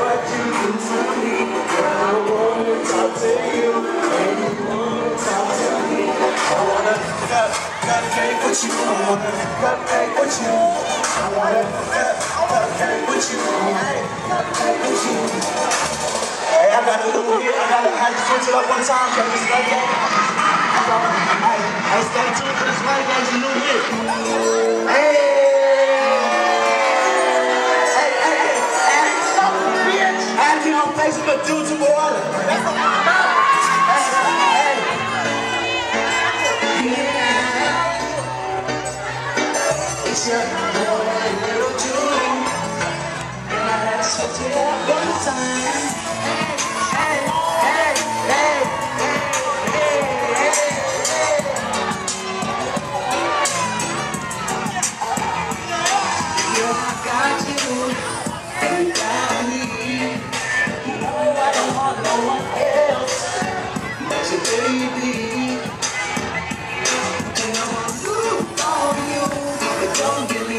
what you do to me. And I wanna talk to you, and you wanna talk to me. I wanna cut, cut cake with you. I wanna cut cake with you. I wanna cut, cut cake with you. Wanna cut cake with you. Hey, I got a little here. I gotta, I gotta it up one time, cause it's like that. I, I, I stay tuned for this right now, a new year. It's your boy, little June. And I asked for time. Hey, hey, hey, hey, hey, hey, hey. I got you. baby. And I'm on you, on you. But don't get